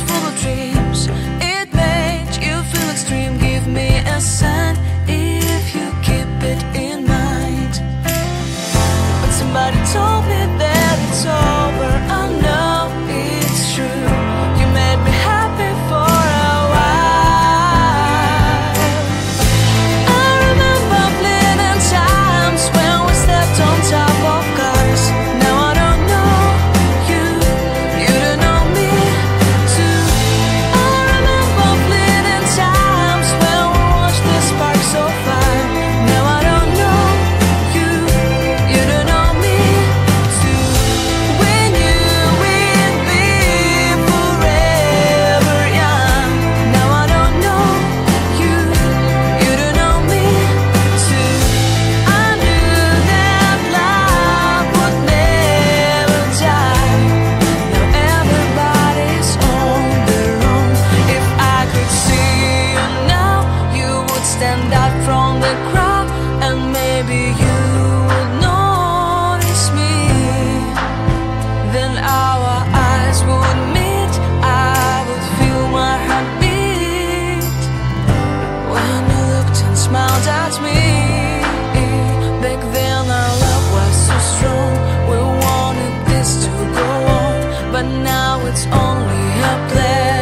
full of dreams. It made you feel extreme. Give me a sign if you keep it in mind. But somebody told me that it's over. now it's only a play.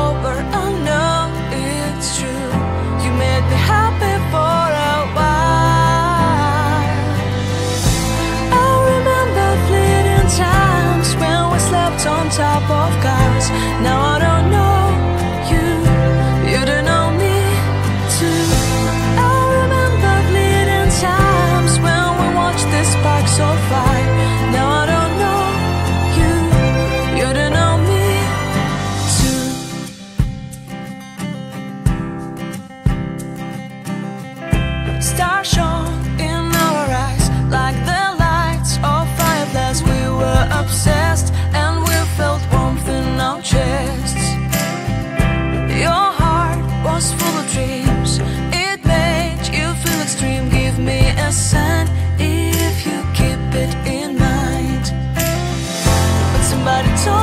走